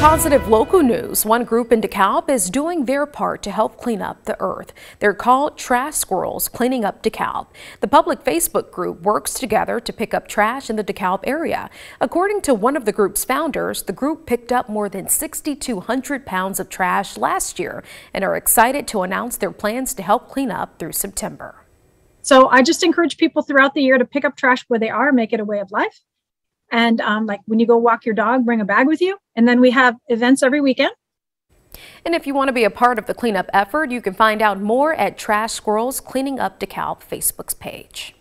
positive local news, one group in DeKalb is doing their part to help clean up the earth. They're called Trash Squirrels Cleaning Up DeKalb. The public Facebook group works together to pick up trash in the DeKalb area. According to one of the group's founders, the group picked up more than 6,200 pounds of trash last year and are excited to announce their plans to help clean up through September. So I just encourage people throughout the year to pick up trash where they are, make it a way of life. And um, like when you go walk your dog, bring a bag with you. And then we have events every weekend. And if you want to be a part of the cleanup effort, you can find out more at Trash Squirrels Cleaning Up DeKalb Facebook's page.